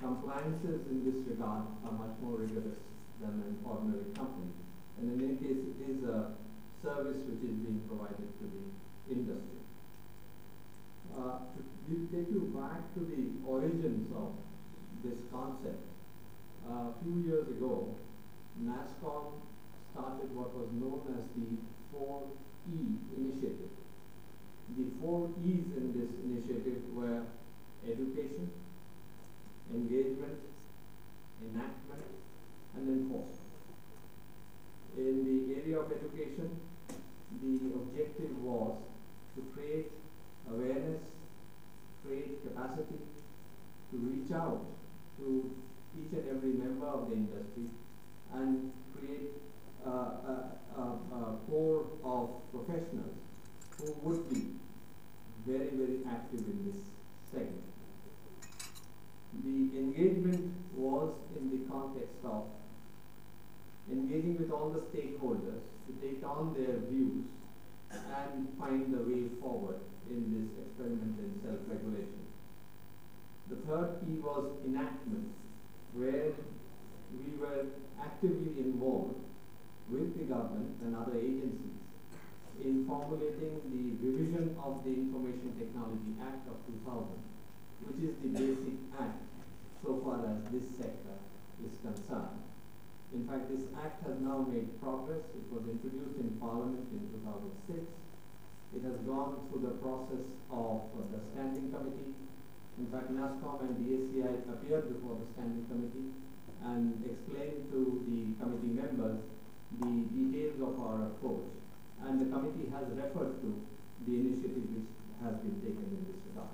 compliances in this regard are much more rigorous than an ordinary company. And in any case, it is a service which is being provided to the industry. Uh, to take you back to the origins of this concept, uh, a few years ago, NASSCOM started what was known as the 4E initiative. The four E's in this initiative were education, engagement, enactment, and enforcement. In the area of education, the objective was to create awareness, create capacity, to reach out to each and every member of the industry and create a, a, a core of professionals who would be very, very active in this segment. The engagement was in the context of engaging with all the stakeholders to take on their views and find the way forward in this experiment in self-regulation. The third P was enactment, where we were actively involved with the government and other agencies in formulating the revision of the Information Technology Act of 2000, which is the basic act so far as this sector is concerned. In fact, this act has now made progress. It was introduced in Parliament in 2006. It has gone through the process of uh, the Standing Committee. In fact, NASSCOM and DSCI appeared before the Standing Committee and explained to the committee members the details of our approach. And the committee has referred to the initiative which has been taken in this regard.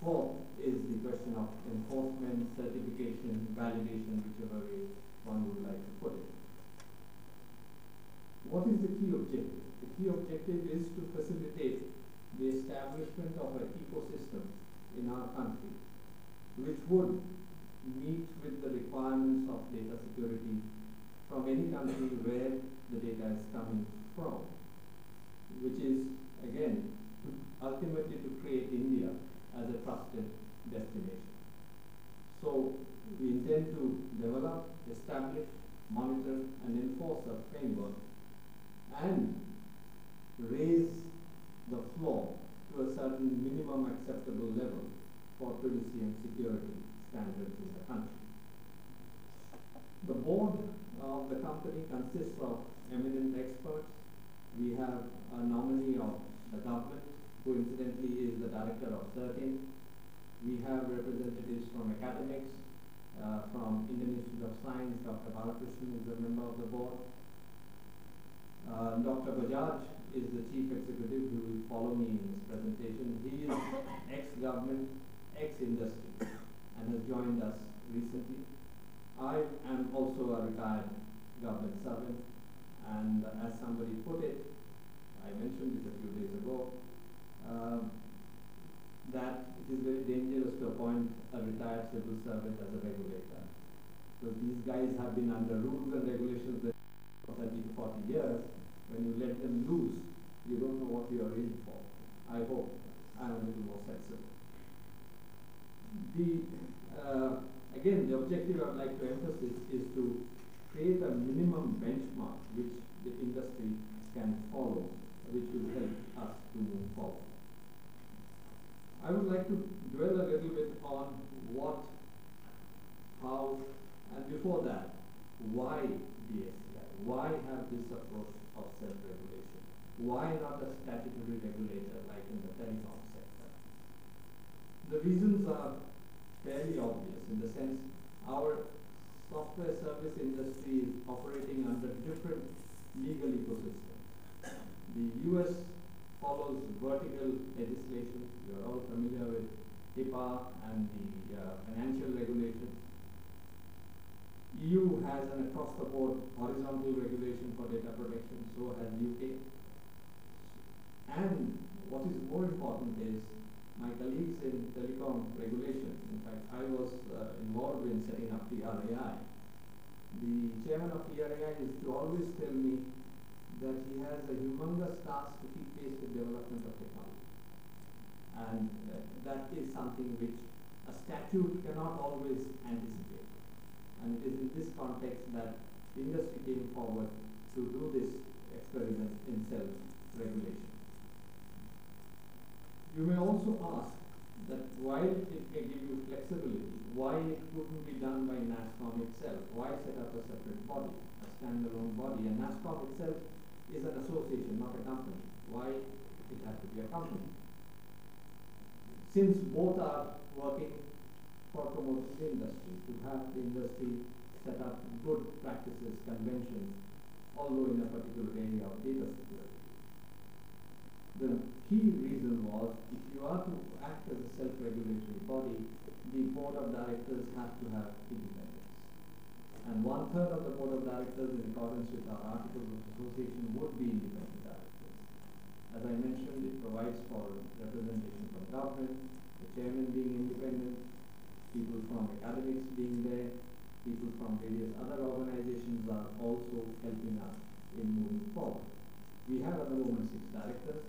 Fourth is the question of enforcement, certification, validation, whichever way one would like to put it. What is the key objective? The key objective is to facilitate the establishment of an ecosystem in our country which would meet with the requirements of data security from any country where the data is coming from, which is, again, ultimately to create India as a trusted destination. So we intend to develop, establish, monitor, and enforce a framework and raise the floor to a certain minimum acceptable level for privacy and security standards in the country. The board of the company consists of eminent experts. We have a nominee of the government, who incidentally is the director of CERT-In. We have representatives from academics, uh, from Indian Institute of Science, Dr. Balakrishnan is a member of the board. Uh, Dr. Bajaj is the chief executive who will follow me in this presentation. He is ex-government, ex-industry, and has joined us recently. I am also a retired government servant, and as somebody put it, I mentioned this a few days ago, uh, that it is very dangerous to appoint a retired civil servant as a regulator. Because these guys have been under rules and regulations for 30 to 40 years. When you let them loose, you don't know what you are in for. I hope I'm a little more sensible. The, uh, again, the objective I'd like to emphasize is to create a minimum benchmark which the industry can follow, which will help us to move forward. I would like to dwell a little bit on what, how, and before that, why DSCI? Why have this approach of self-regulation? Why not a statutory regulator like in the telecom sector? The reasons are fairly obvious in the sense our software service industry is operating under different legal ecosystems. The US follows vertical legislation. You are all familiar with HIPAA and the uh, financial regulations. EU has an across-the-board horizontal regulation for data protection, so has UK. And what is more important is my colleagues in telecom regulation, in fact, I was uh, involved in setting up the TRAI. The chairman of TRAI used to always tell me that he has a humongous task to keep pace with development of technology. And uh, that is something which a statute cannot always anticipate. And it is in this context that industry came forward to do this experiment in self-regulation. You may also ask that while it may give you flexibility, why it couldn't be done by NASSCOM itself? Why set up a separate body, a standalone body? And NASSCOM itself is an association, not a company. Why it has to be a company? Since both are working for promoting the industry, to have the industry set up good practices, conventions, although in a particular area of data security. The key reason was if you are to act as a self-regulatory body, the board of directors has to have independence. And one third of the board of directors in accordance with our articles of association would be independent directors. As I mentioned, it provides for representation from government, the chairman being independent, people from academics being there, people from various other organizations are also helping us in moving forward. We have at the moment six directors,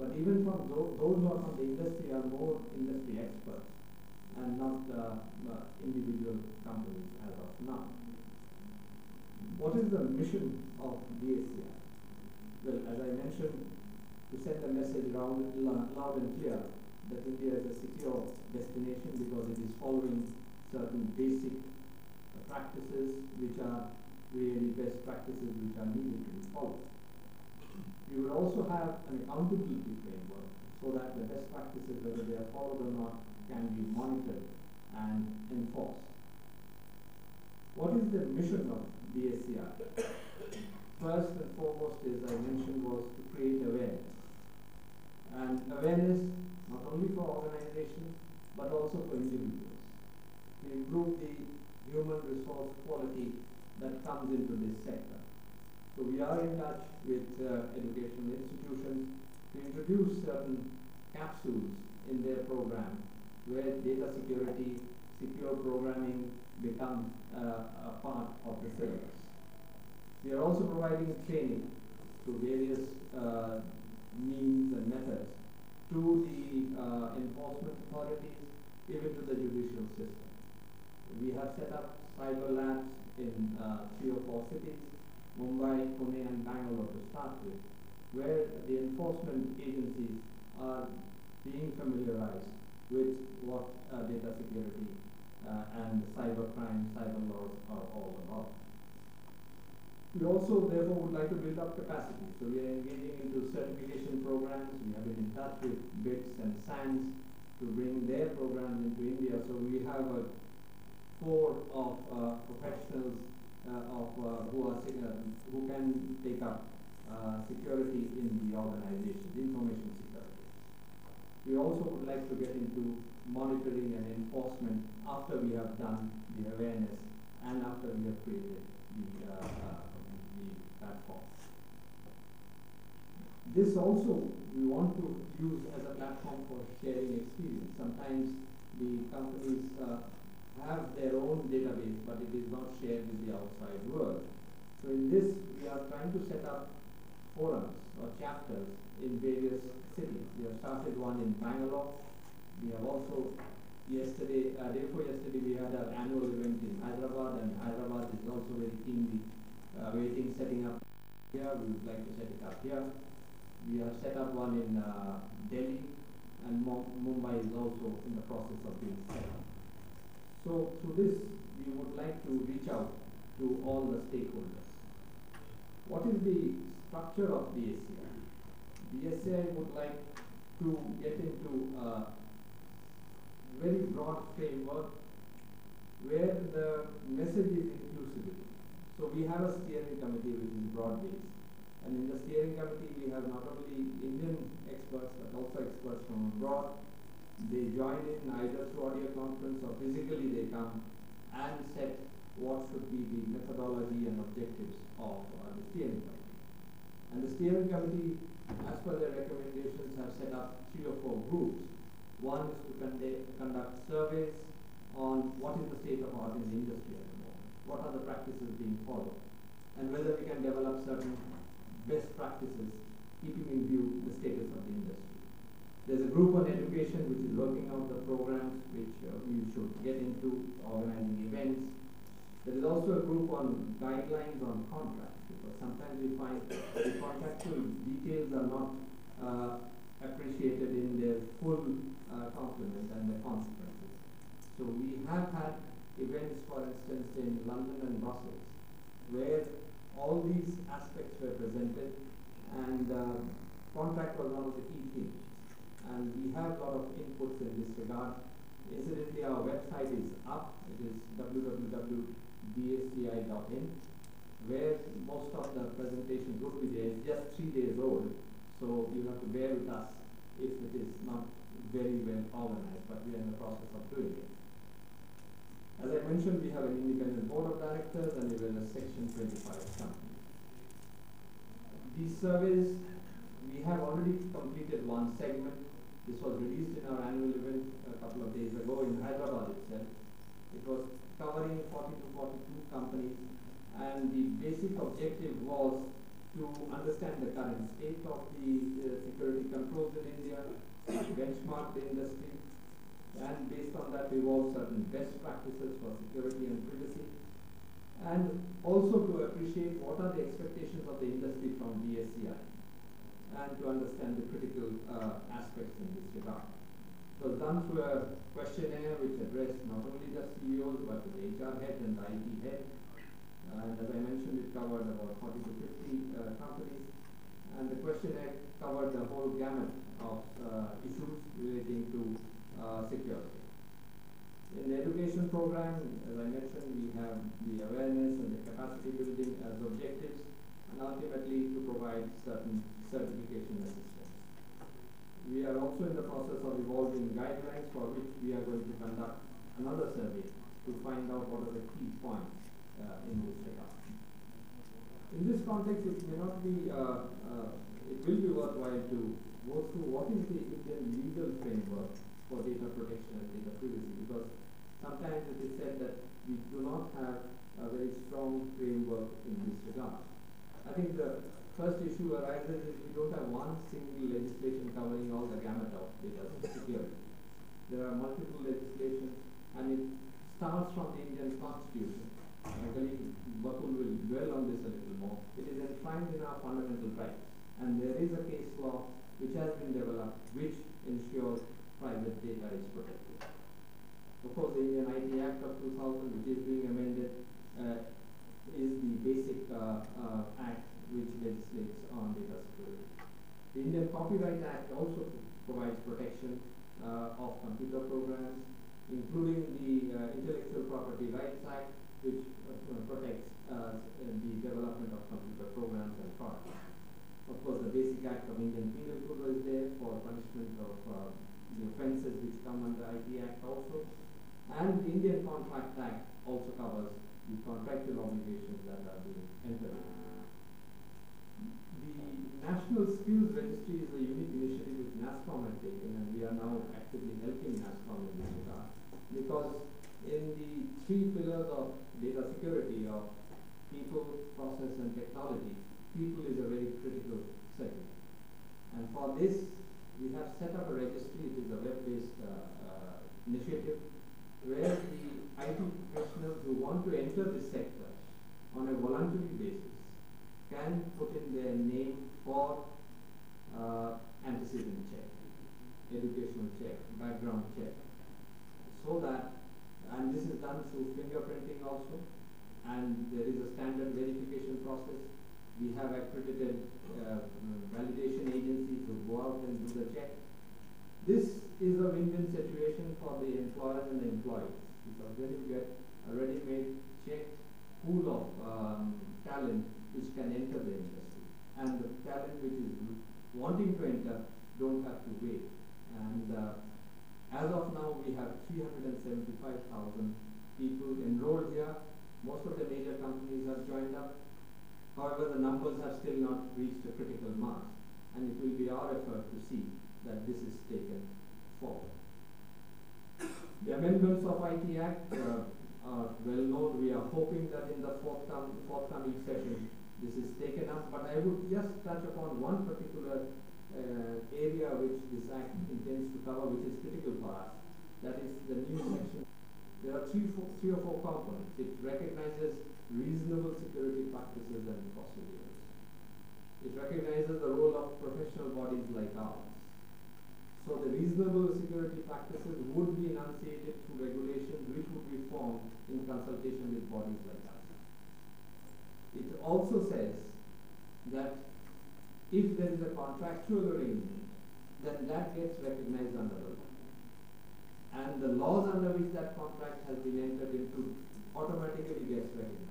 but even from those, those who are from the industry are more industry experts and not uh, individual companies as of now. What is the mission of DSCI? Well, as I mentioned, to send a message loud, loud and clear that India is a secure destination because it is following certain basic practices which are really best practices which are needed to be followed. We will also have an accountability framework so that the best practices, whether they are followed or not, can be monitored and enforced. What is the mission of DSCI? First and foremost, as I mentioned, was to create awareness. And awareness not only for organizations, but also for individuals. To improve the human resource quality that comes into this sector. So we are in touch with uh, educational institutions to introduce certain capsules in their program where data security, secure programming becomes uh, a part of the syllabus. We are also providing training through various uh, means and methods to the uh, enforcement authorities, even to the judicial system. We have set up cyber labs in uh, three or four cities Mumbai, Pune, and Bangalore to start with, where the enforcement agencies are being familiarized with what uh, data security uh, and cyber crime, cyber laws are all about. We also, therefore, would like to build up capacity. So we are engaging into certification programs. We have been in touch with BITS and SANS to bring their programs into India. So we have a core of uh, professionals of uh, who are uh, who can take up security in the organization, information security. We also would like to get into monitoring and enforcement after we have done the awareness and after we have created the, uh, uh, the platform. This also we want to use as a platform for sharing experience. Sometimes the companies uh, have their own database, but it is not shared with the outside world. So in this, we are trying to set up forums or chapters in various cities. We have started one in Bangalore. We have also yesterday, uh, day before yesterday, we had our annual event in Hyderabad, and Hyderabad is also very keenly uh, waiting, setting up here. We would like to set it up here. We have set up one in uh, Delhi, and Mumbai is also in the process of being set up. So through this, we would like to reach out to all the stakeholders. What is the structure of? DSCI would like to get into a very broad framework where the message is inclusivity. So we have a steering committee which is broad-based. And in the steering committee, we have not only Indian experts, but also experts from abroad, they join in either through audio conference or physically they come and set what should be the methodology and objectives of uh, the steering committee. And the steering committee, as per their recommendations, have set up three or four groups. One is to conduct surveys on what is the state of art in the industry at the moment, what are the practices being followed, and whether we can develop certain best practices keeping in view the status of the industry. There's a group on education which is working out the programs which uh, we should get into, organizing events. There is also a group on guidelines on contracts because sometimes we find the contractual details are not uh, appreciated in their full uh, complement and the consequences. So we have had events, for instance, in London and Brussels, where all these aspects were presented and uh, contract was one of the key themes and we have a lot of inputs in this regard. Incidentally, our website is up. It is www.dsci.in, where most of the presentations would be there. It's just three days old, so you have to bear with us if it is not very well organized, but we are in the process of doing it. As I mentioned, we have an independent board of directors and we are a section 25 company. These surveys, we have already completed one segment this was released in our annual event a couple of days ago in Hyderabad itself. It was covering 40 to 42 companies and the basic objective was to understand the current state of the uh, security controls in India, benchmark the industry, and based on that evolve certain best practices for security and privacy, and also to appreciate what are the expectations of the industry from DSCI and to understand the critical uh, aspects in this regard. It was done through a questionnaire which addressed not only the CEOs but the HR head and the IT head. And as I mentioned, it covered about 40 to 50 uh, companies. And the questionnaire covered the whole gamut of uh, issues relating to uh, security. In the education program, as I mentioned, we have the awareness and the capacity building as objectives ultimately to provide certain certification assistance. We are also in the process of evolving guidelines for which we are going to conduct another survey to find out what are the key points uh, in this regard. In this context, it may not be, uh, uh, it will be worthwhile to go through what is the Indian legal framework for data protection and data privacy because sometimes it is said that we do not have a very strong framework in this regard. I think the first issue arises is we don't have one single legislation covering all the gamut of data security. There are multiple legislations and it starts from the Indian constitution. My colleague Bakul will dwell on this a little more. It is enshrined in our fundamental rights and there is a case law which has been developed which ensures private data is protected. Of course, the Indian IT Act of 2000, which is being amended, uh, is the basic uh, uh, act which legislates on data security. The Indian Copyright Act also provides protection uh, of computer programs, including the Intellectual Property Rights Act, which protects the development of computer programs and products. Of course, the Basic Act of Indian Penal Code is there for punishment of the offences which come under IT Act also. And the Indian Contract Act also covers the contractual obligations that are being entered the National Skills Registry is a unique initiative which NASSCOM has taken and we are now actively helping NASSCOM in this regard because in the three pillars of data security of people, process and technology, people is a very critical segment. And for this, we have set up a registry, it is a web-based uh, uh, initiative where the IT professionals who want to enter this sector on a voluntary basis can put in their name for uh, antecedent check, educational check, background check, so that, and this is done through fingerprinting also, and there is a standard verification process. We have accredited uh, validation agencies who go out and do the check. This is a win-win situation for the employers and the employees because when you get a ready-made check pool of um, talent, which can enter the industry. And the talent which is wanting to enter don't have to wait. And uh, as of now, we have 375,000 people enrolled here. Most of the major companies have joined up. However, the numbers have still not reached a critical mass. And it will be our effort to see that this is taken The amendments of IT Act uh, are well known. We are hoping that in the forthcoming, forthcoming session, this is taken up, but I would just touch upon one particular uh, area which this act intends to cover, which is critical for us. That is the new section. There are three, four, three or four components. It recognizes reasonable security practices and procedures. It recognizes the role of professional bodies like ours. So the reasonable security practices would be enunciated through regulations which would be formed in consultation with bodies like us. It also says that if there is a contractual arrangement, then that gets recognized under the law. And the laws under which that contract has been entered into automatically gets recognized.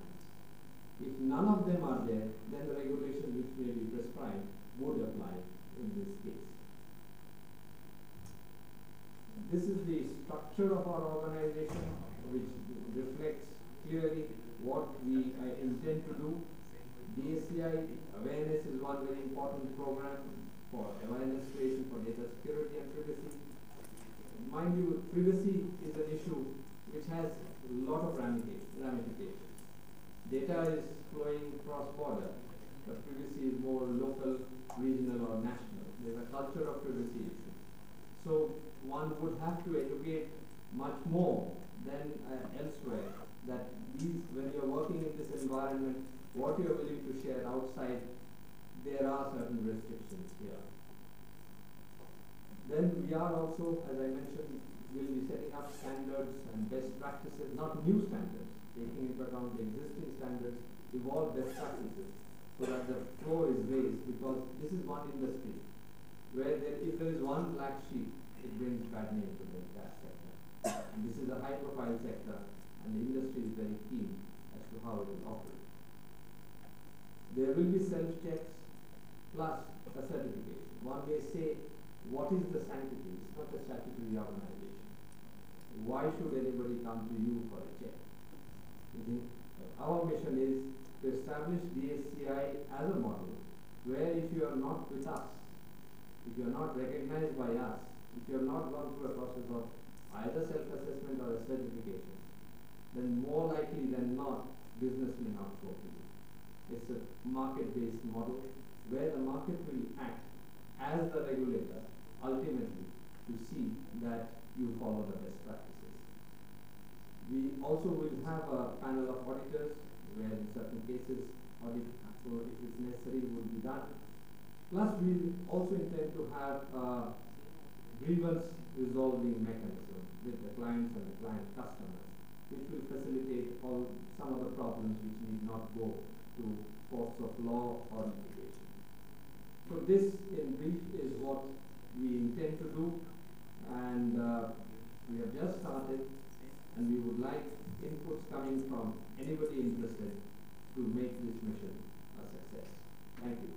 If none of them are there, then the regulation which may be prescribed would apply in this case. This is the structure of our organization, which reflects clearly what we uh, intend to do. DSCI awareness is one very important program for awareness creation for data security and privacy. Mind you, privacy is an issue which has a lot of ramifications. Data is flowing cross-border, but privacy is more local, regional or national. There's a culture of privacy issue. So one would have to educate much more than uh, elsewhere that these, when you're working in this environment, what you're willing to share outside, there are certain restrictions here. Then we are also, as I mentioned, will be setting up standards and best practices, not new standards, taking into account the existing standards, evolve best practices so that the floor is raised because this is one industry where there, if there is one black sheep, it brings bad name to the entire sector. And this is a high profile sector and the industry is very keen as to how it will operate. There will be self-checks plus a certification. One may say, what is the sanctity? It's not a statutory organization. Why should anybody come to you for a check? Our mission is to establish DSCI as a model where if you are not with us, if you are not recognized by us, if you have not gone through a process of either self-assessment or a certification, then more likely than not, business may not go to you. It's a market-based model where the market will act as the regulator ultimately to see that you follow the best practices. We also will have a panel of auditors where in certain cases audit, or if it's necessary, will be done. Plus, we also intend to have a grievance resolving mechanism with the clients and the client customers, which will facilitate all some of the problems which need not go to courts of law or litigation. So this in brief is what we intend to do and uh, we have just started and we would like inputs coming from anybody interested to make this mission a success. Thank you.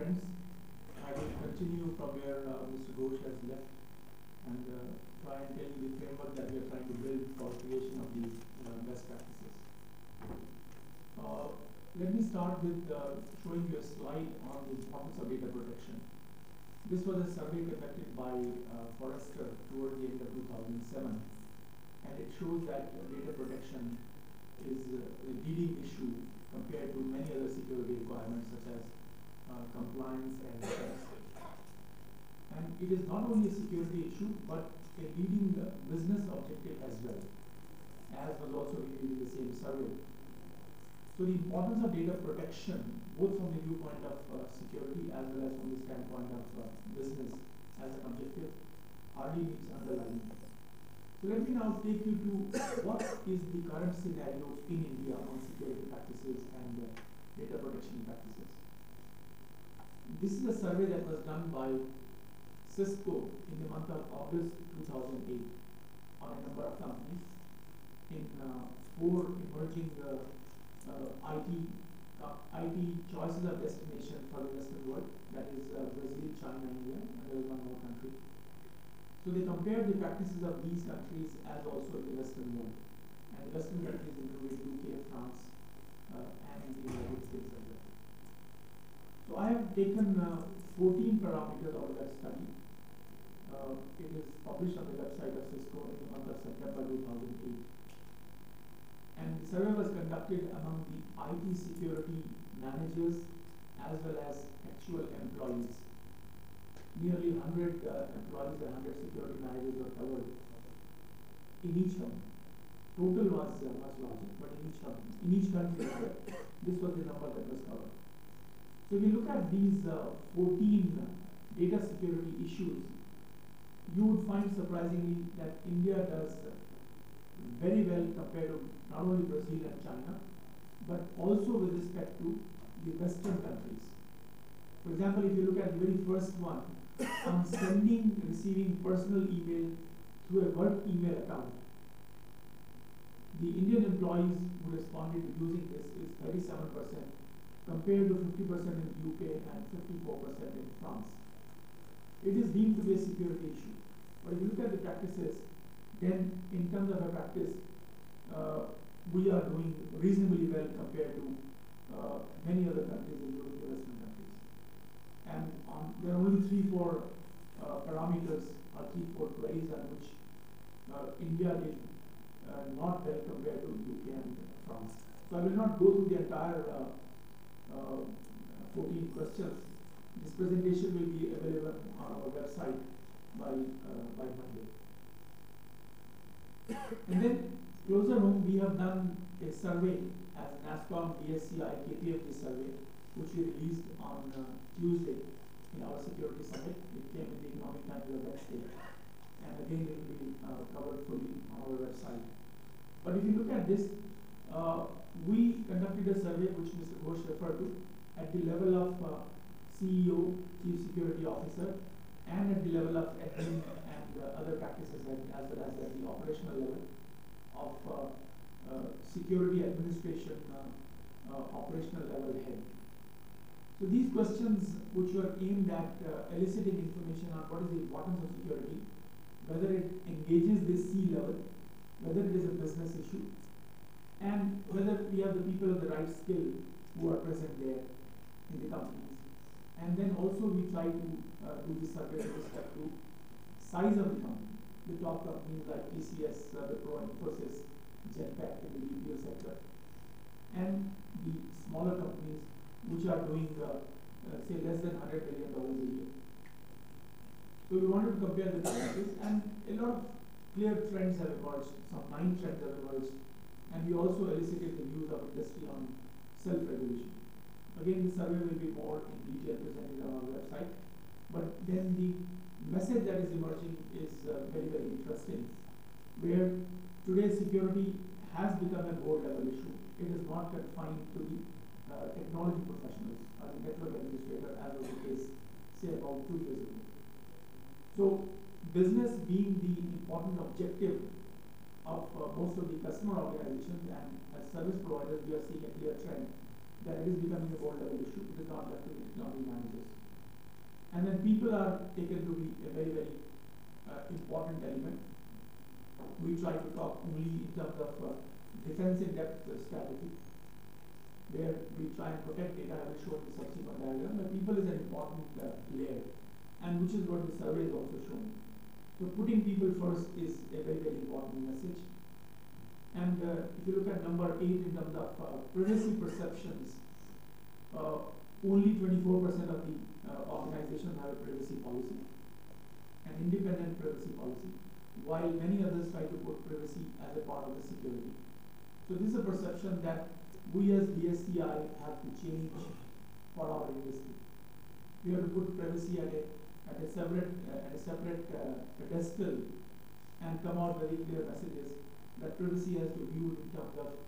Friends. I will continue from where uh, Mr. Ghosh has left and uh, try and tell you the framework that we are trying to build for creation of these uh, best practices. Uh, let me start with uh, showing you a slide on the importance of data protection. This was a survey conducted by Forrester toward the end of 2007 and it shows that data protection is a leading issue compared to many other security requirements such as compliance and trust. And it is not only a security issue, but a leading uh, business objective as well, as was also revealed in the same survey. So the importance of data protection, both from the viewpoint of uh, security as well as from the standpoint of uh, business as an objective, hardly needs underlining. So let me now take you to what is the current scenario in India on security practices and uh, data protection practices. This is a survey that was done by Cisco in the month of August 2008 on a number of companies in uh, four emerging uh, uh, IT IT choices of destination for the Western world. That is uh, Brazil, China, India, and there is one more country. So they compared the practices of these countries as also the Western world. and the Western countries including UK, France, uh, and the United States. So I have taken uh, 14 parameters out of that study. Uh, it is published on the website of Cisco in the month of September 2008. And the survey was conducted among the IT security managers as well as actual employees. Nearly 100 uh, employees and 100 security managers were covered in each company. Total was uh, much larger, but in each company, in each country, this was the number that was covered. So if you look at these uh, 14 data security issues, you would find surprisingly that India does very well compared to not only Brazil and China, but also with respect to the Western countries. For example, if you look at the very first one, on sending, receiving personal email through a work email account, the Indian employees who responded using this is 37% compared to 50% in UK and 54% in France. It is deemed to be a security issue. But if you look at the practices, then in terms of a practice, uh, we are doing reasonably well compared to uh, many other countries, including the Western countries. And um, there are only three, four uh, parameters or three, four queries on which uh, India did uh, not well compared to UK and France. So I will not go through the entire uh, 14 questions. This presentation will be available on our website by, uh, by Monday. and then closer home, we have done a survey as NASSCOM DSCI KPMG survey, which we released on uh, Tuesday in our security summit. It came in the Economic Times the Wednesday. And again, it will be uh, covered fully on our website. But if you look at this, uh, we conducted a survey which Mr. Ghosh referred to at the level of uh, CEO, Chief Security Officer, and at the level of admin and uh, other practices as, as well as at the operational level of uh, uh, security administration uh, operational level head. So these questions which were aimed at eliciting information on what is the importance of security, whether it engages the C level, whether it is a business issue, and whether we have the people of the right skill who are present there in the companies. And then also we try to uh, do the survey with respect to size of the company. The top companies like TCS, uh, Wipro, Infosys, Genpact in the BPO sector, and the smaller companies which are doing uh, uh, say less than $100 million a year. So we wanted to compare the practices and a lot of clear trends have emerged, some nine trends have emerged and we also elicited the views of industry on self-regulation. Again, the survey will be more in detail presented on our website, but then the message that is emerging is uh, very, very interesting, where today security has become a board level issue. It is not confined to the uh, technology professionals or the network administrator as was the case, say, about two years ago. So, business being the important objective of uh, most of the customer organizations and as service providers, we are seeing a clear trend that it is becoming a board level issue. It is not left to the technology managers. And then people are taken to be a very, very uh, important element. We try to talk only in terms of uh, defense in depth strategy, where we try and protect data. I will show in the subsequent diagram. But people is an important uh, layer, and which is what the survey is also showing. So putting people first is a very, very important message. And uh, if you look at number eight in terms of uh, privacy perceptions, uh, only 24% of the uh, organizations have a privacy policy, an independent privacy policy, while many others try to put privacy as a part of the security. So this is a perception that we as DSCI have to change for our industry. We have to put privacy at a at a separate, uh, a separate uh, pedestal and come out very clear messages that privacy has to view in terms of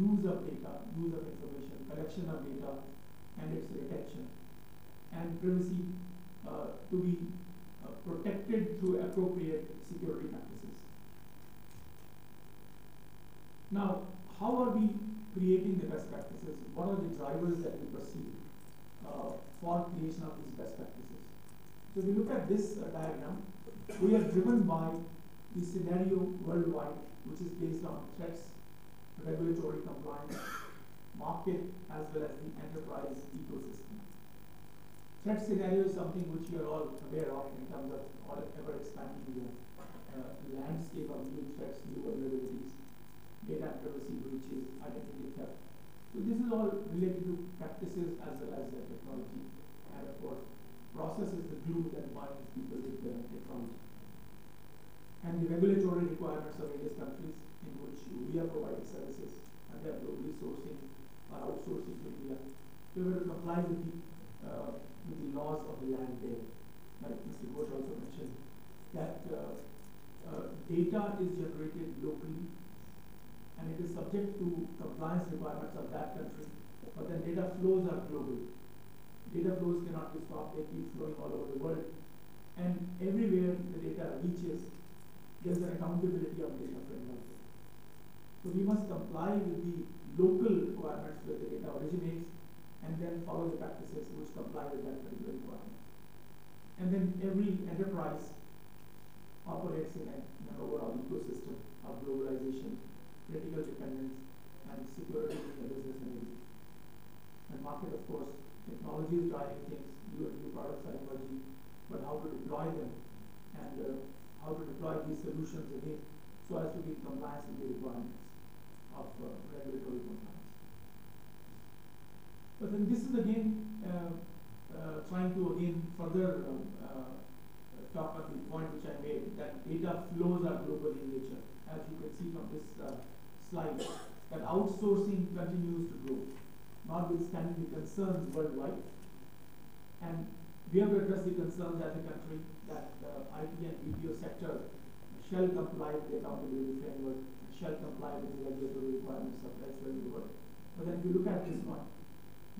use of data, use of information, collection of data, and its retention. And privacy uh, to be uh, protected through appropriate security practices. Now, how are we creating the best practices? What are the drivers that we perceive uh, for creation of these best practices? So if you look at this uh, diagram, we are driven by the scenario worldwide, which is based on threats, regulatory compliance, market, as well as the enterprise ecosystem. Threat scenario is something which we are all aware of in terms of ever expanding uh, landscape of new threats, new vulnerabilities, data privacy breaches, identity theft. So this is all related to practices as well as the technology. And of course, process is the glue that binds people with the technology. And the regulatory requirements of various countries in which we are providing services and they are globally sourcing or outsourcing to India. We were to comply with the, uh, with the laws of the land there. Like Mr. Ghosh also mentioned, that uh, uh, data is generated locally and it is subject to compliance requirements of that country, but then data flows are global. Data flows cannot be stopped, they keep flowing all over the world. And everywhere the data reaches, there's an accountability of data framework. So we must comply with the local requirements where the data originates and then follow the practices which comply with that particular requirement. And then every enterprise operates in, an overall ecosystem of globalization, critical dependence, and security in the business And market, of course, technology is driving things, new and new products are emerging, but how to deploy them and uh, how to deploy these solutions again so as to be in compliance with the requirements of uh, regulatory compliance. But then this is again uh, uh trying to again further um, uh, talk on the point which I made, that data flows are global in nature. As you can see from this uh, slide, that outsourcing continues to grow, notwithstanding the concerns worldwide. And we have to address the concerns as a country that the IT and BPO sector shall comply with the accountability framework, shall comply with the regulatory requirements of the world. But then if you look at this one,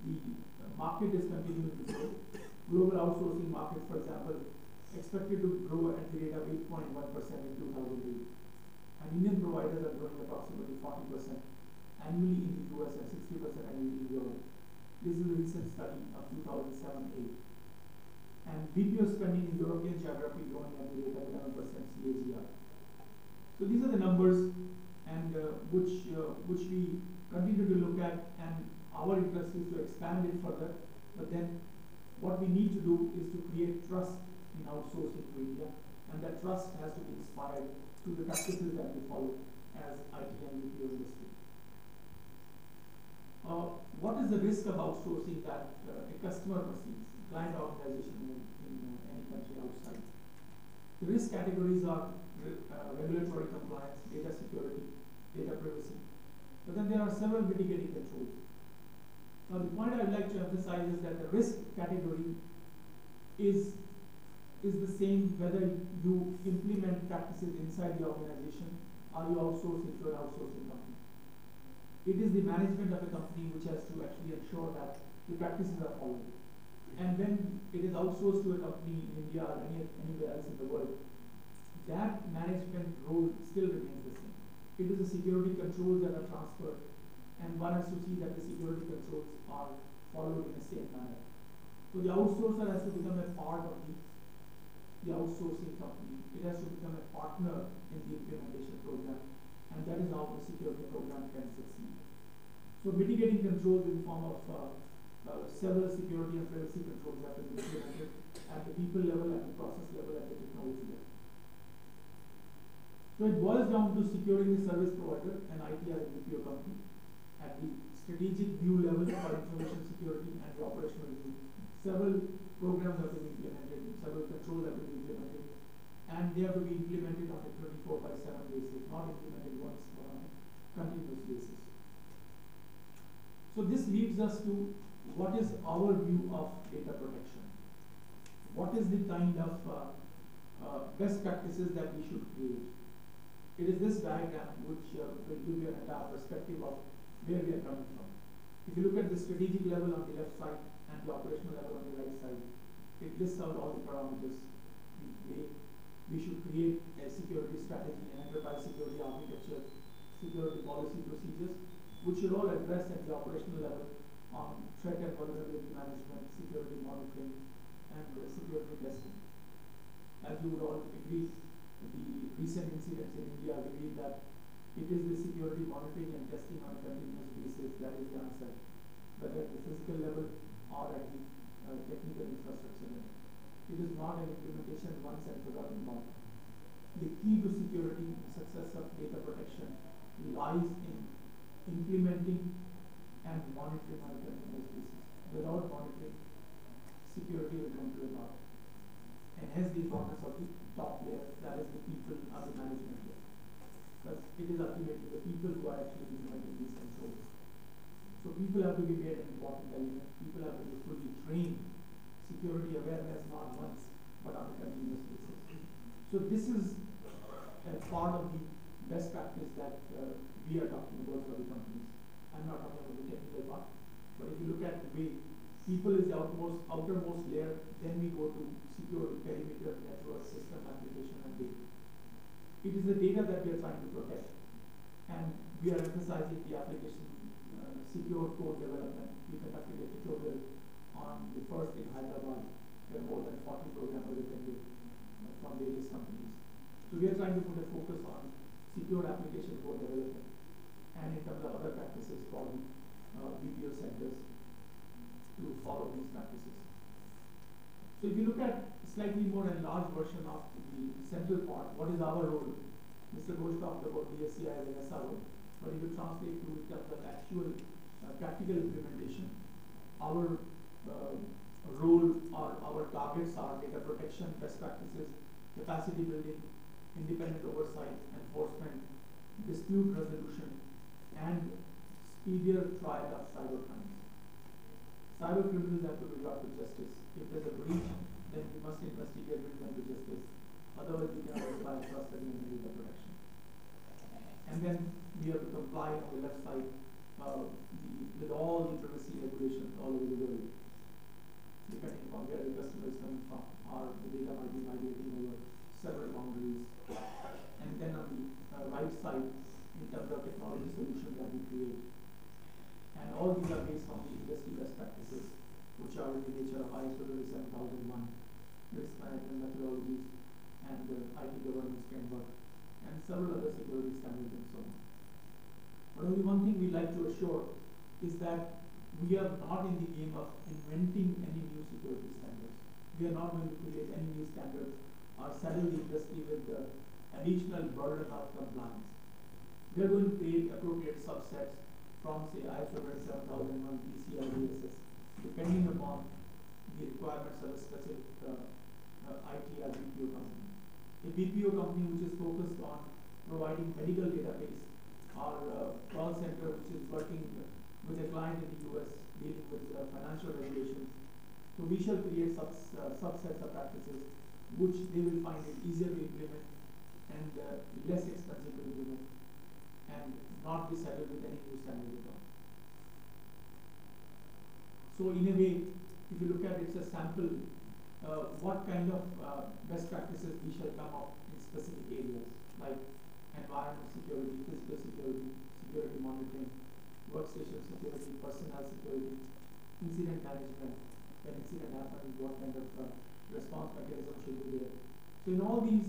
the market is continuing to grow. Global outsourcing market, for example, expected to grow at the rate of 8.1% in 2008. And Indian providers are growing approximately 40% annually in the US and 60% annually in Europe. This is a recent study of 2007-8. And BPO spending in European geography growing at the rate of 11% CAGR. So these are the numbers and uh, which uh, which we continue to look at and our interest is to expand it further. But then what we need to do is to create trust in outsourcing to India, and that trust has to be inspired through the practices that we follow as IT and BPO industry. Uh, what is the risk of outsourcing that uh, a customer perceives, client organization in, in uh, any country outside? The risk categories are uh, regulatory compliance, data security, data privacy. But then there are several mitigating controls. Now the point I'd like to emphasize is that the risk category is is the same whether you implement practices inside the organization or you outsource it to an outsourcing company. It is the management of a company which has to actually ensure that the practices are followed. And when it is outsourced to a company in India or any, anywhere else in the world, that management role still remains the same. It is the security controls that are transferred, and one has to see that the security controls are followed in the same manner. So the outsourcer has to become a part of the the outsourcing company. It has to become a partner in the implementation program, and that is how the security program can succeed. So mitigating controls in the form of uh, uh, several security and privacy controls have to be implemented at the people level, at the process level, at the technology level. So it boils down to securing the service provider, and IT or BPO company, at the strategic view level for information security and the operational view. Several programs have been implemented, several controls have been be implemented, and they have to be implemented on a 24 by 7 basis, not implemented once but on a continuous basis. So this leads us to what is our view of data protection? What is the kind of uh, uh, best practices that we should create? It is this diagram which uh, will give you an entire perspective of where we are coming from. If you look at the strategic level on the left side, and the operational level on the right side. It lists out all the parameters. We, we should create a security strategy, an enterprise security architecture, security policy procedures, which should all address at the operational level on threat and vulnerability management, security monitoring, and uh, security testing. As you would all agree, the recent incidents in India reveal that it is the security monitoring and testing on a continuous basis that is the answer, whether at the physical level or at the uh, technical infrastructure level. It is not an implementation once and forgotten about. The key to security and success of data protection lies in implementing and monitoring on a continuous. Without monitoring, security will come to a naught. And hence the importance of the top layer, that is the people of the management layer. Because it is ultimately the people who are actually implementing these controls. So people have to be made an important element, people have to be fully trained, security awareness not once, but on a continuous basis. So this is a part of the best practice that uh, we are talking about for the companies. I'm not talking about the technical part, but if you look at the way people is the outmost, outermost layer, then we go to secure perimeter, network, system, application, and data. It is the data that we are trying to protect, and we are emphasizing the application uh, secure code development. We conducted a tutorial on the first in Hyderabad, There are more than 40 programs programmers attended uh, from various companies. So we are trying to put a focus on secure application code development and in terms of other practices the uh, centers to follow these practices. So if you look at slightly more enlarged version of the central part, what is our role? Mr. Ghosh talked about DSCI as an SRO, but if you translate to of actual uh, practical implementation, our role or our targets are data protection, best practices, capacity building, independent oversight, enforcement, dispute resolution, and speedier trial of cyber crimes. Cyber criminals have to be brought to justice. If there's a breach, then we must investigate, bring them to justice. Otherwise, we cannot apply trust against data protection. And then we have to comply on the left side uh, the, with all the privacy regulations all over the world, depending on the coming from, or the data might be migrating over several boundaries. And then on the uh, right side, in terms of technology solutions that we create. And all these are based on the industry best practices, which are in the nature of ISO 27001, risk management methodologies, and the IT governance framework, and several other security standards and so on. But only one thing we'd like to assure is that we are not in the game of inventing any. We are not going to create any new standards or saddle the industry with the additional burden of compliance. We are going to create appropriate subsets from say ISO 27001, PCI DSS, depending upon the requirements of a specific uh, uh, IT or BPO company. A BPO company which is focused on providing medical database or uh, call center which is working with a client in the US dealing with uh, financial regulations. So we shall create subs, uh, subsets of practices which they will find it easier to implement and uh, less expensive to implement and not be saddled with any new standard at all. So in a way, if you look at it, it's a sample, uh, what kind of uh, best practices we shall come up in specific areas like environment security, physical security, security monitoring, workstation security, personnel security, incident management, when incident happens, what kind of uh, response mechanism should be there. So in all these,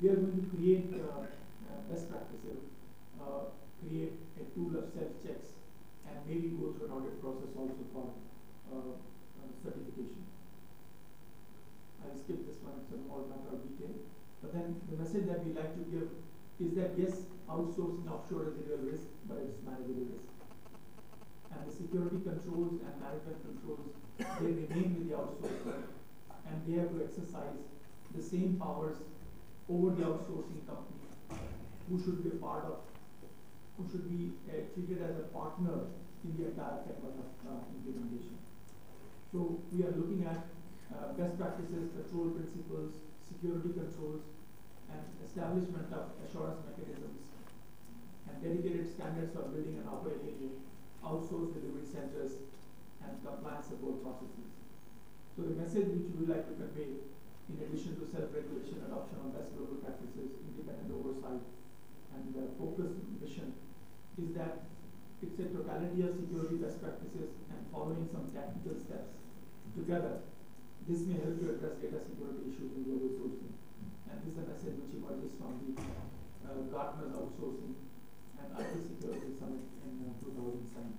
we are going to create uh, uh, best practices, uh, create a tool of self-checks, and maybe go through an audit process also for uh, certification. I'll skip this one, it's a more matter of detail. But then the message that we like to give is that yes, outsourcing offshore is a real risk, but it's manageable risk. And the security controls and management controls, they remain with the outsourcer, and they have to exercise the same powers over the outsourcing company, who should be a part of, who should be uh, treated as a partner in the entire network of uh, implementation. So we are looking at uh, best practices, control principles, security controls, and establishment of assurance mechanisms, and dedicated standards for building and operating outsourced delivery centers, and compliance support processes. So the message which we would like to convey, in addition to self-regulation, adoption of best global practices, independent oversight, and uh, focused mission, is that it's a totality of security best practices and following some tactical steps together. This may help to address data security issues in global sourcing. And this is a message which emerges from the Gartner's outsourcing and IT security summit in uh, 2007.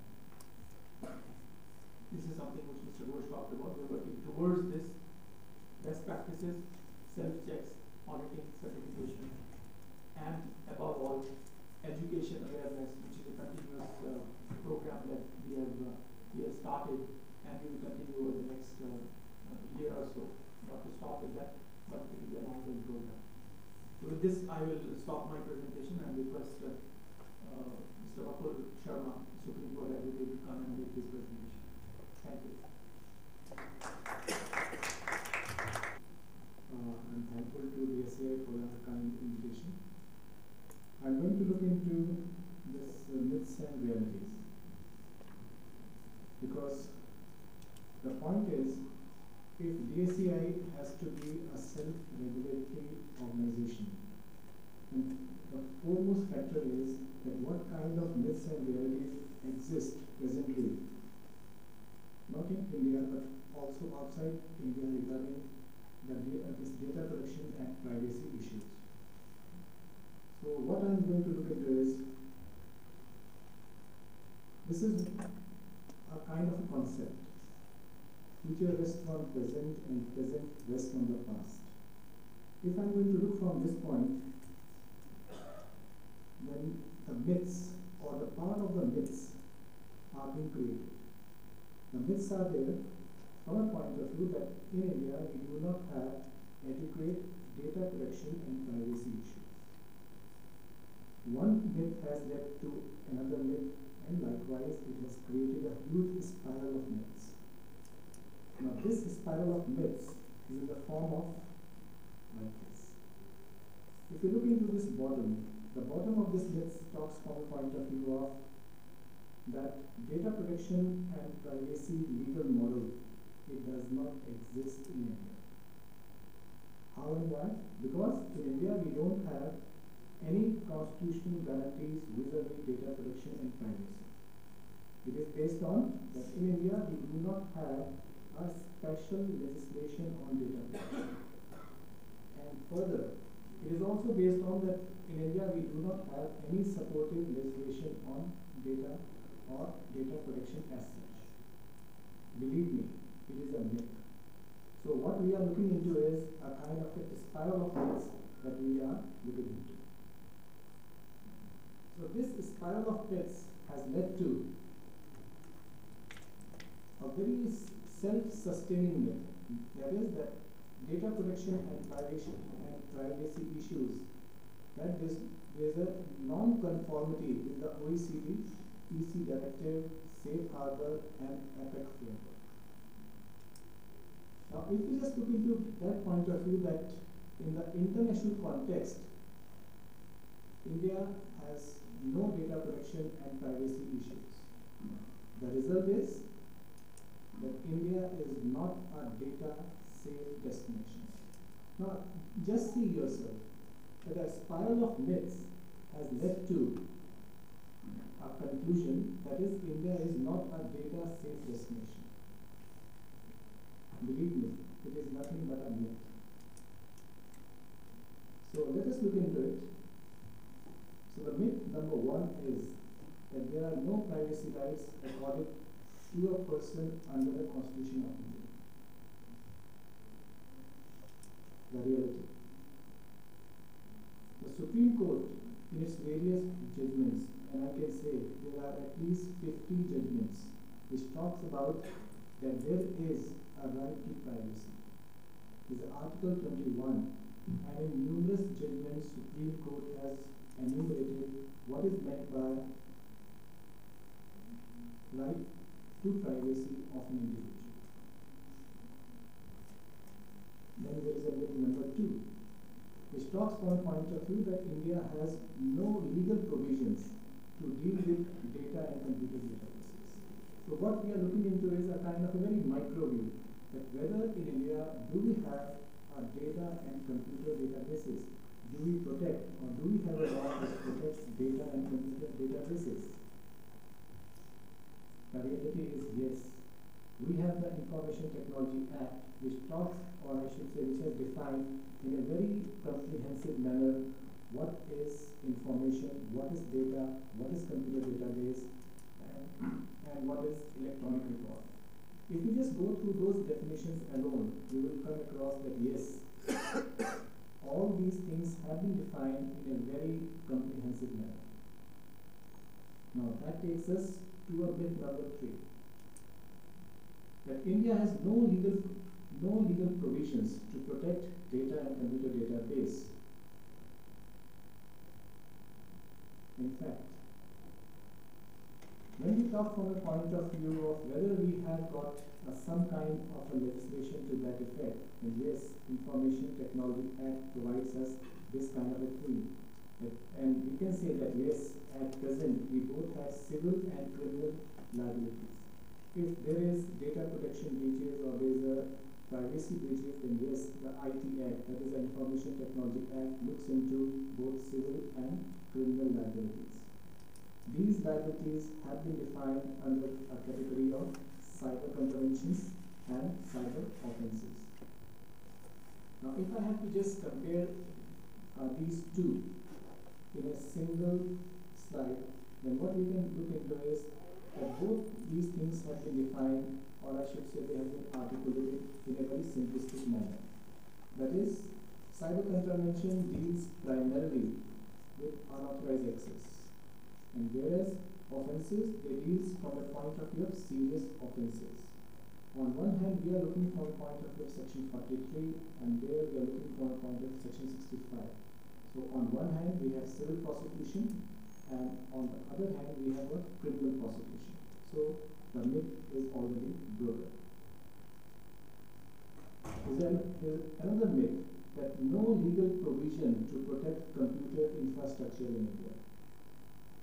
This is something which Mr. Ghosh talked about. We're working towards this best practices, self-checks, auditing, certification, and above all, education awareness, which is a continuous uh, program that we have uh, we have started and we will continue over the next uh, uh, year or so. Not to stop with that, but it will be an ongoing program. So with this, I will stop my presentation and request uh, uh, Mr. Vakul Sharma, Supreme Court Advocate, to come and make his presentation. Uh, I'm thankful to the SAI for their kind invitation. I'm going to look into this uh, myths and realities. Because the point is, if DSCI has to be a self-regulatory organization, and the foremost factor is that what kind of myths and realities exist presently, not in India, but also outside India regarding the uh, this data protection and privacy issues. So what I'm going to look into is, this is a kind of a concept. Future rests on present and present rests on the past. If I'm going to look from this point, then the myths or the part of the myths are being created. The myths are there from a point of view that in India we do not have adequate data collection and privacy issues. One myth has led to another myth and likewise it has created a huge spiral of myths. Now this spiral of myths is in the form of like this. If you look into this bottom, the bottom of this myth talks from a point of view of that data protection and privacy legal model it does not exist in India. How and why? Because in India we don't have any constitutional guarantees vis-a-vis data protection and privacy. It is based on that in India we do not have a special legislation on data protection. And further, it is also based on that in India we do not have any supportive legislation on data or data protection as such. Believe me, it is a myth. So what we are looking into is a kind of a spiral of myths that we are looking into. So this spiral of myths has led to a very self-sustaining myth. That is that data protection and privacy and privacy issues that there's, a non-conformity with the OECD, EC directive, safe harbor and APEC framework. Now, if we just look into that point of view that in the international context, India has no data protection and privacy issues. The result is that India is not a data safe destination. Now, just see yourself that a spiral of myths has led to a conclusion that is India is not a data safe destination. Believe me, it is nothing but a myth. So let us look into it. So the myth number one is that there are no privacy rights accorded to a person under the Constitution of India. The reality. The Supreme Court, in its various judgments, and I can say there are at least 50 judgments which talks about that there is a right to privacy. This Is Article 21, and in numerous judgments, Supreme Court has enumerated what is meant by right to privacy of an individual. Then there is a myth number two, which talks from a point of view that India has no legal provisions to deal with data and computer databases. So what we are looking into is a kind of a very micro view, that whether in India do we have a data and computer databases, do we protect or do we have a law that protects data and computer databases? The reality is yes. We have the Information Technology Act which talks, or I should say, which has defined in a very comprehensive manner what is information, what is data, what is computer database, and, and what is electronic record. If you just go through those definitions alone, you will come across that yes, all these things have been defined in a very comprehensive manner. Now that takes us to a myth number three. That India has no legal no legal provisions to protect data and computer database. In fact, when we talk from a point of view of whether we have got uh, some kind of a legislation to that effect, and yes, Information Technology Act provides us this kind of a thing. And we can say that yes, at present we both have civil and criminal liabilities. If there is data protection breaches or there is a privacy breaches, then yes, the IT Act, that is the Information Technology Act, looks into both civil and criminal liabilities. These liabilities have been defined under a category of cyber contraventions and cyber offenses. Now, if I have to just compare uh, these two in a single slide, then what we can look into is that both these things have been defined or I should say they have been articulated in a very simplistic manner. That is, cyber contravention deals primarily with unauthorized access, and whereas offences, they deals from a point of view of serious offences. On one hand, we are looking from a point of view of section 43, and there we are looking from a point of section 65. So on one hand, we have civil prosecution, and on the other hand, we have a criminal prosecution. So the myth is already broken. Is There is another myth that no legal provision to protect computer infrastructure in India.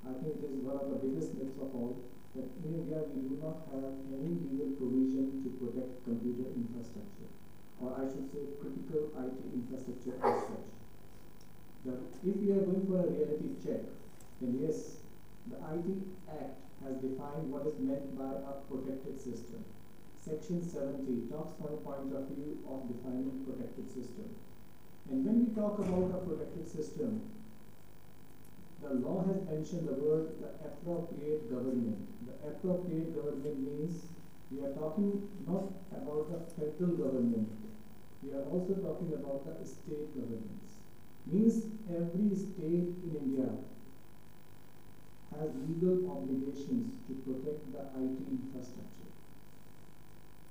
I think it is one of the biggest myths of all that in India we do not have any legal provision to protect computer infrastructure, or I should say critical IT infrastructure as such. That if we are going for a reality check, then yes, the IT Act has defined what is meant by a protected system. Section 70 talks from a point of view of defining protected system. And when we talk about a protective system, the law has mentioned the word the appropriate government. The appropriate government means we are talking not about the federal government. We are also talking about the state governments. Means every state in India has legal obligations to protect the IT infrastructure.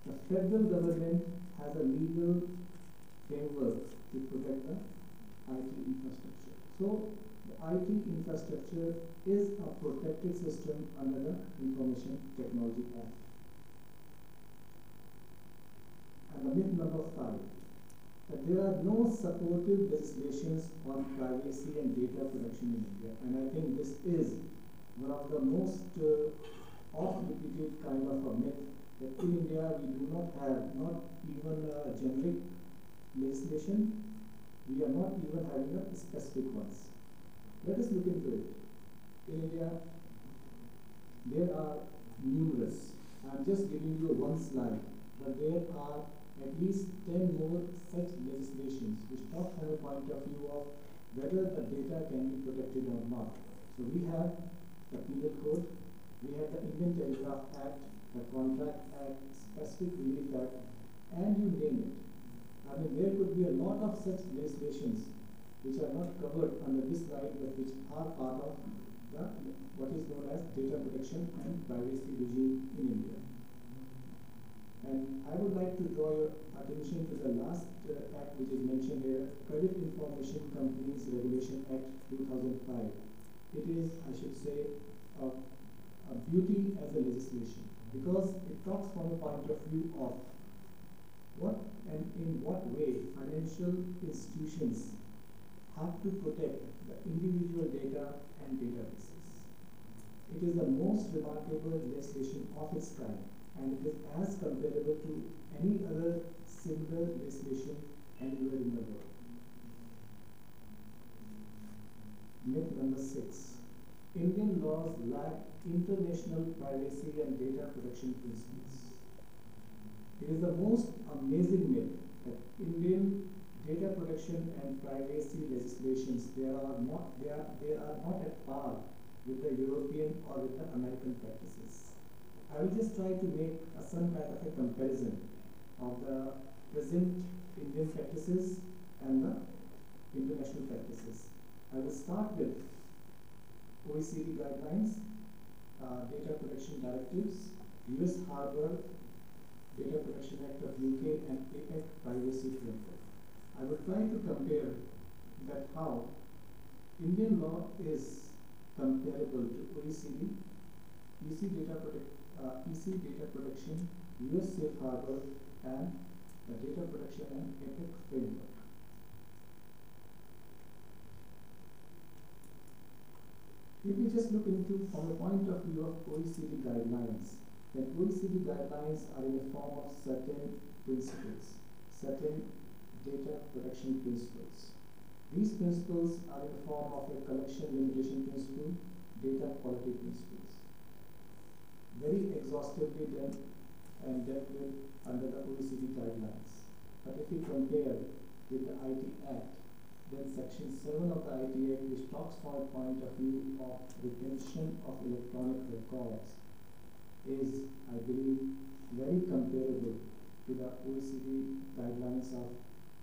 The federal government has a legal framework to protect the IT infrastructure. So, the IT infrastructure is a protected system under the Information Technology Act. And the myth number five, that there are no supportive legislations on privacy and data protection in India. And I think this is one of the most uh, oft repeated kind of a myth that in India we do not have not even a generic legislation, we are not even having a specific ones. Let us look into it. In India, there are numerous. I am just giving you one slide, but there are at least 10 more such legislations which talk from a point of view of whether the data can be protected or not. So we have the Penal Code, we have the Indian Telegraph Act, the Contract Act, Specific Relief Act, and you name it. I mean, there could be a lot of such legislations which are not covered under this slide, but which are part of the what is known as data protection and privacy regime in India. And I would like to draw your attention to the last uh, act which is mentioned here, Credit Information Companies Regulation Act 2005 it is, I should say, a, a beauty as a legislation because it talks from a point of view of what and in what way financial institutions have to protect the individual data and databases. It is the most remarkable legislation of its kind and it is as comparable to any other similar legislation anywhere in the world. Myth number six. Indian laws lack international privacy and data protection principles. It is the most amazing myth that Indian data protection and privacy legislations, they are not, they are, they are not at par with the European or with the American practices. I will just try to make a, some kind of a comparison of the present Indian practices and the international practices. I will start with OECD guidelines, uh, data protection directives, US Harbor Data Protection Act of UK and APEC Privacy Framework. I will try to compare that how Indian law is comparable to OECD, EC data uh, EC data protection, US Safe Harbor, and the data protection and APEC framework. If we just look into from the point of view of OECD guidelines, then OECD guidelines are in the form of certain principles, certain data protection principles. These principles are in the form of a collection limitation principle, data quality principles. Very exhaustively done and dealt with under the OECD guidelines. But if we compare with the IT Act, then section 7 of the IT Act, which talks from a point of view of retention of electronic records, is, I believe, very comparable to the OECD guidelines of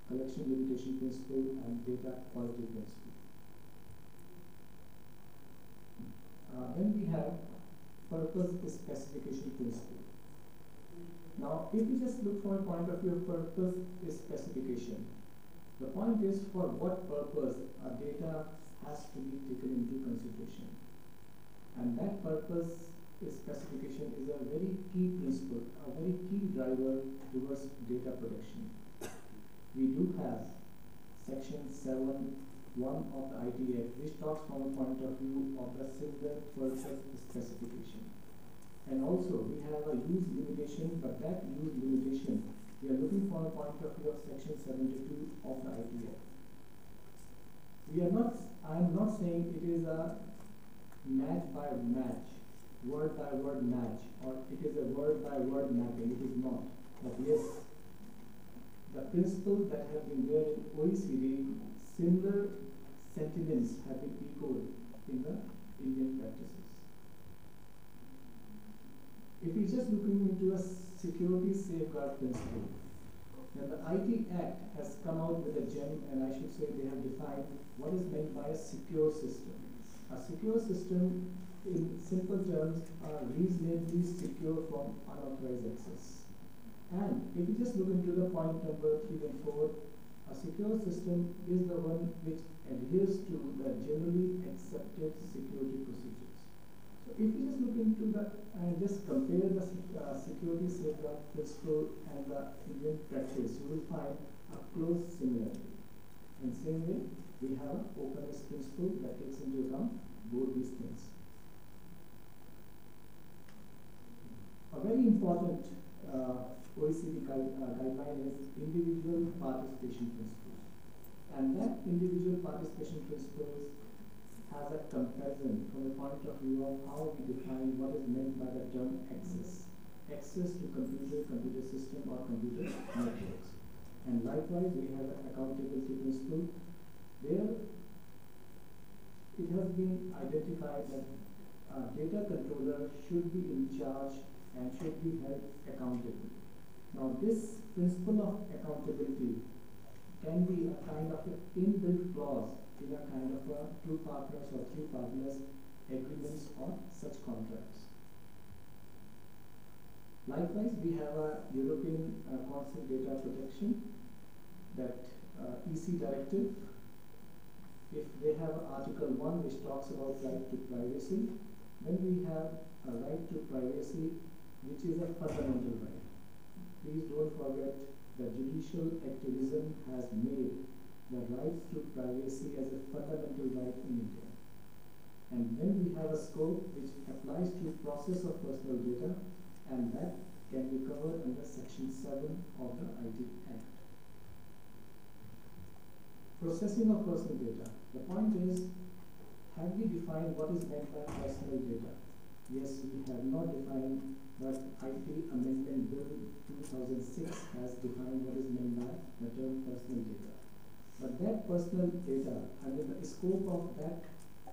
collection limitation principle and data quality principle. Uh, then we have purpose specification principle. Now, if we just look from a point of view of purpose specification, the point is for what purpose a data has to be taken into consideration. And that purpose specification is a very key principle, a very key driver towards data protection. We do have section 7 1 of the IT Act, which talks from a point of view of the single purpose specification. And also, we have a use limitation, but that use limitation, we are looking from a point of view of section 72 of the IT Act. We are not, I am not saying it is a match by match, word by word match, or it is a word by word mapping, it is not. But yes, the principles that have been there in OECD, similar sentiments have been echoed in the Indian practices. If we just looking into a security safeguard principle, then the IT Act has come out with a gem, and I should say they have defined what is meant by a secure system. A secure system, in simple terms, are reasonably secure from unauthorized access. And if you just look into the point number three and four, a secure system is the one which adheres to the generally accepted security procedures. So if you just look into the and just compare the uh, security safeguard principle and the Indian practice, you will find a close similarity. In same way, we have an openness principle that takes into account both these things. A very important uh, OECD uh, guideline is individual participation principle. And that individual participation principle has a comparison from the point of view of how we define what is meant by the term access. Access to computer, computer system or computer networks. And likewise, we have an accountability principle. There, it has been identified that a data controller should be in charge and should be held accountable. Now, this principle of accountability can be a kind of an inbuilt clause in a kind of a two partners or three partners agreements or such contracts. Likewise, we have a European uh, Council data protection that uh, EC directive. If they have Article 1 which talks about right to privacy, then we have a right to privacy which is a fundamental right. Please don't forget that judicial activism has made the right to privacy as a fundamental right in India. And then we have a scope which applies to process of personal data and that can be covered under section 7 of the IT Act. Processing of personal data. The point is, have we defined what is meant by personal data? Yes, we have not defined, but IT Amendment Bill 2006 has defined what is meant by the term personal data. But that personal data, I mean, the scope of that,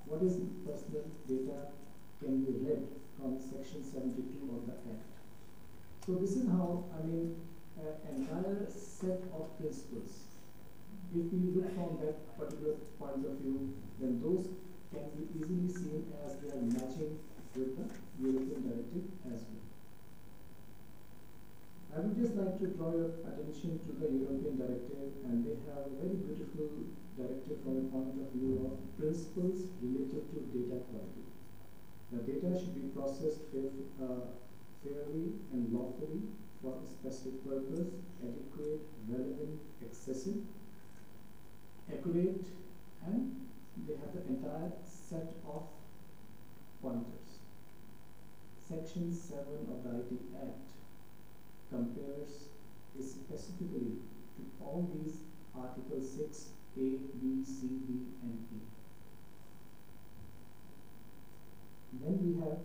what is personal data can be read from section seventy-two of the Act. So this is how, I mean, an entire set of principles. If we look from that particular point of view, then those can be easily seen as they are matching with the European directive as well. I would just like to draw your attention to the European directive and they have a very beautiful directive from the point of view of principles related to data quality. The data should be processed uh, fairly and lawfully for a specific purpose, adequate, relevant, excessive, accurate, and they have the entire set of pointers. Section 7 of the IT Act compares specifically to all these Article 6, A, B, C, D, and E. Then we have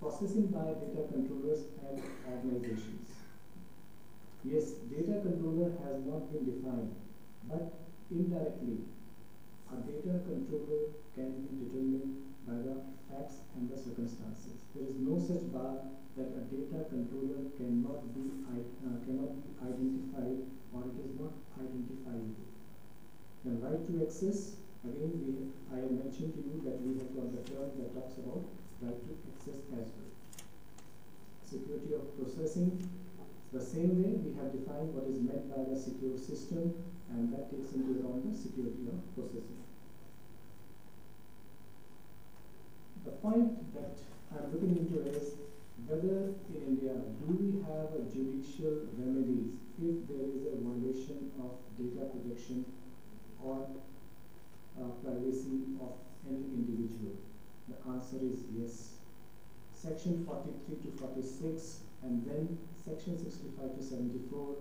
processing by data controllers and organizations. Yes, data controller has not been defined, but indirectly, a data controller can be determined by the facts and the circumstances. There is no such bar that a data controller cannot be uh, cannot be identified or it is not identifiable. The right to access, again, we I have mentioned to you that we have got the term that talks about right to access as well. Security of processing, the same way we have defined what is meant by the secure system and that takes into account the security of processing. The point that I'm looking into is whether in India do we have a judicial remedies if there is a violation of data protection or uh, privacy of any individual? The answer is yes. Section 43 to 46 and then section 65 to 74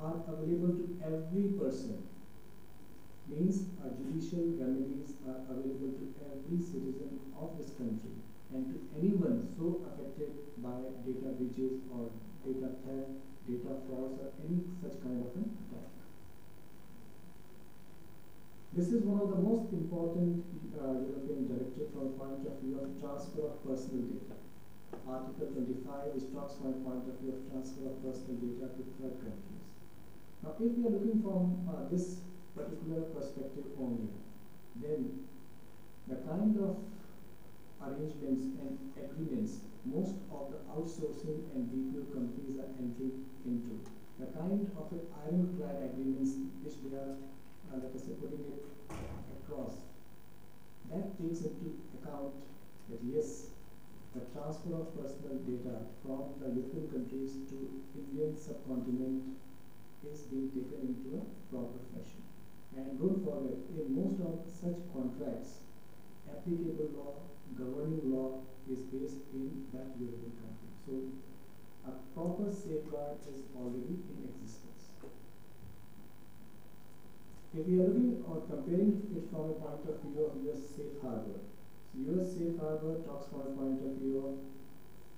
are available to every person means our judicial remedies are available to every citizen of this country and to anyone so affected by data breaches or data theft, data frauds or any such kind of an attack. This is one of the most important uh, European directive from the point of view of transfer of personal data. Article 25 is talks from a point of view of transfer of personal data to third countries. Now, if we are looking from uh, this particular perspective only, then the kind of arrangements and agreements most of the outsourcing and BPO companies are entering into. The kind of ironclad agreements which they are, uh, like I said, putting it across, that takes into account that yes, the transfer of personal data from the European countries to Indian subcontinent is being taken into a proper fashion. And don't forget, in most of such contracts, applicable law, governing law is based in that European country. So a proper safeguard is already in existence. If we are looking or comparing it from a point of view of US safe harbor, so US safe harbor talks from a point of view of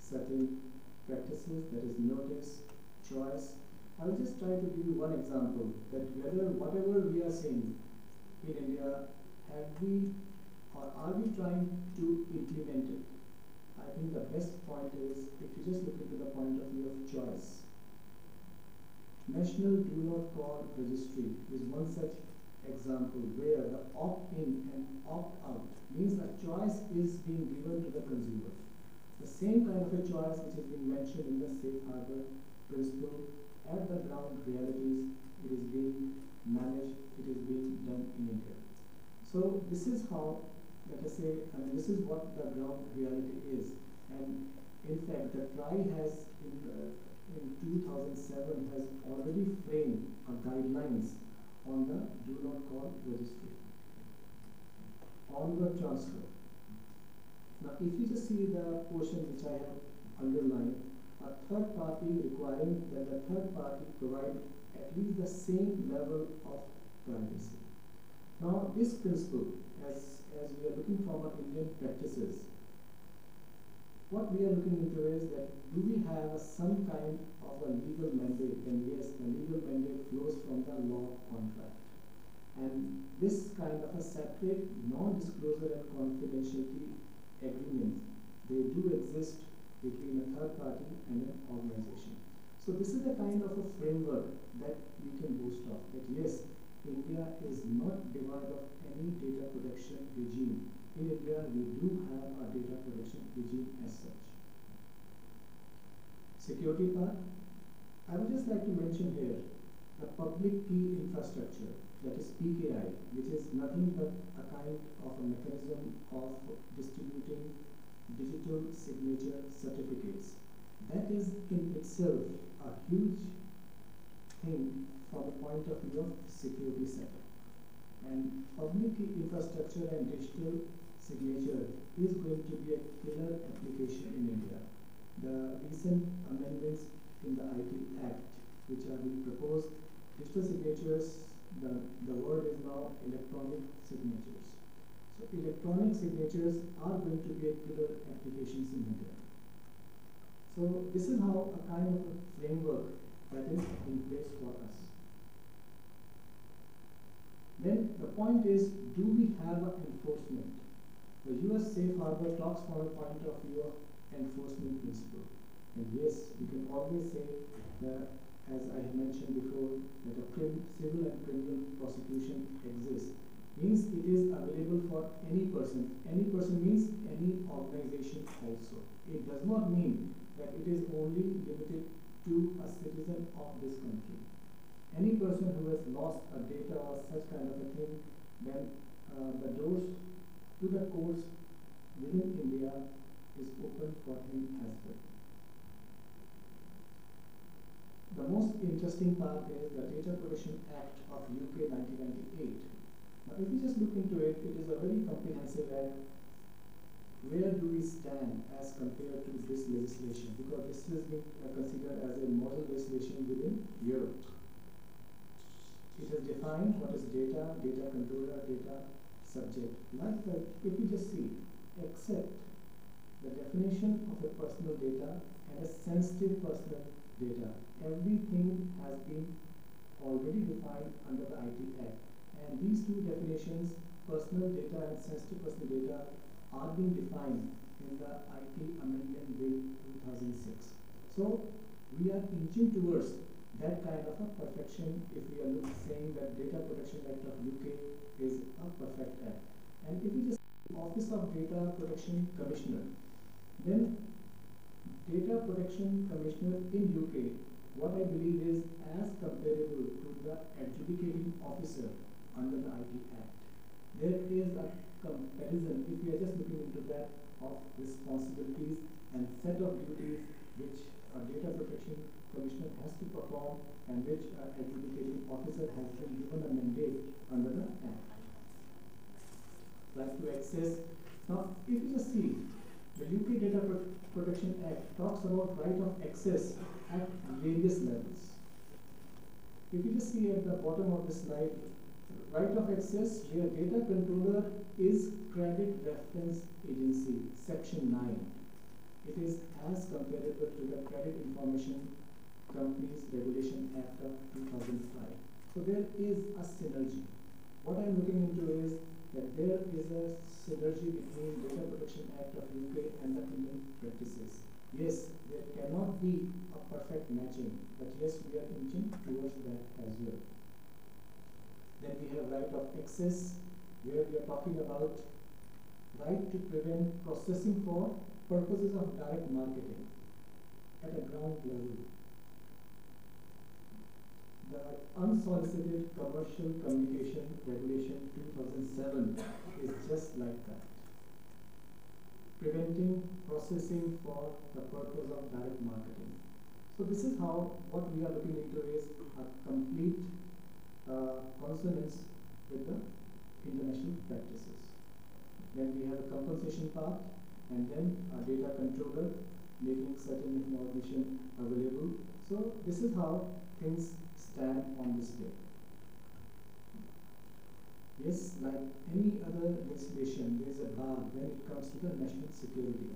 certain practices, that is notice, choice, I'll just try to give you one example that whether whatever we are saying in India, have we or are we trying to implement it? I think the best point is if you just look into the point of view of choice. National Do Not Call Registry is one such example where the opt-in and opt-out means a choice is being given to the consumer. The same kind of a choice which has been mentioned in the safe harbor principle at the ground realities, it is being managed, it is being done in India. So this is how, let us say, I mean, this is what the ground reality is. And in fact, the TRAI has, in, uh, in 2007, has already framed a guidelines on the do not call registry, on the transfer. Now, if you just see the portion which I have underlined, a third party requiring that the third party provide at least the same level of privacy. Now, this principle, as, as we are looking from our Indian practices, what we are looking into is that do we have some kind of a legal mandate? And yes, the legal mandate flows from the law contract. And this kind of a separate non-disclosure and confidentiality agreement, they do exist between a third party and an organization. So this is the kind of a framework that we can boast of, that yes, India is not devoid of any data protection regime. In India, we do have a data protection regime as such. Security part, I would just like to mention here the public key infrastructure, that is PKI, which is nothing but a kind of a mechanism of distributing digital signature certificates. That is in itself a huge thing from the point of view of security sector. And public infrastructure and digital signature is going to be a killer application in India. The recent amendments in the IT Act, which are being proposed, digital signatures, the, the word is now electronic signatures. Electronic signatures are going to be a killer applications in India. So this is how a kind of a framework that is in place for us. Then the point is, do we have an enforcement? The US Safe Harbor talks from a point of view of enforcement principle. And yes, we can always say that, as I mentioned before, that a civil and criminal prosecution exists. Means it is available for any person. Any person means any organization also. It does not mean that it is only limited to a citizen of this country. Any person who has lost a data or such kind of a thing, then uh, the doors to the courts within India is open for him as well. The most interesting part is the Data Protection Act of UK 1998. Now, if you just look into it, it is a very comprehensive act. Where do we stand as compared to this legislation? Because this is being uh, considered as a model legislation within Europe. It has defined what is data, data controller, data subject. Like that, if you just see, except the definition of a personal data and a sensitive personal data. Everything has been already defined under the IT Act. And these two definitions, personal data and sensitive personal data, are being defined in the IT Amendment Bill 2006. So we are inching towards that kind of a perfection if we are saying that Data Protection Act of UK is a perfect act. And if we just Office of Data Protection Commissioner, then Data Protection Commissioner in UK, what I believe is as comparable to the adjudicating officer under the IT Act. There is a comparison, if we are just looking into that, of responsibilities and set of duties which a data protection commissioner has to perform and which an adjudicating officer has been given a mandate under the Act. Like to access. Now, if you just see, the UK Data Pro Protection Act talks about right of access at various levels. If you just see at the bottom of the slide, right of access where data controller is credit reference agency, section 9. It is as comparable to the Credit Information Companies Regulation Act of 2005. So there is a synergy. What I'm looking into is that there is a synergy between Data Protection Act of UK and the Indian practices. Yes, there cannot be a perfect matching, but yes, we are inching towards that as well. Then we have right of access, where we are talking about right to prevent processing for purposes of direct marketing at a ground level the Unsolicited Commercial Communication Regulation 2007 is just like that. Preventing processing for the purpose of direct marketing. So this is how what we are looking into is a complete consonance with the international practices. Then we have a compensation part and then a data controller making certain information available. So this is how things stand on this day. Yes, like any other legislation, there is a bar when it comes to the national security.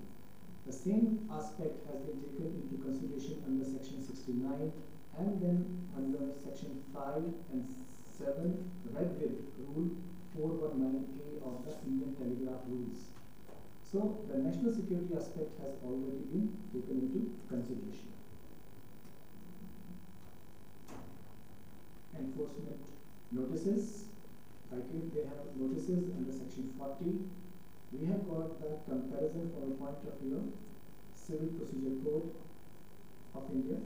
The same aspect has been taken into consideration under section 69 and then under section 5 and 7 read with Rule 419A of the Indian Telegraph Rules. So the national security aspect has already been taken into consideration. Enforcement notices, like if they have notices under section forty, we have got the comparison from a point of view of Civil Procedure Code of India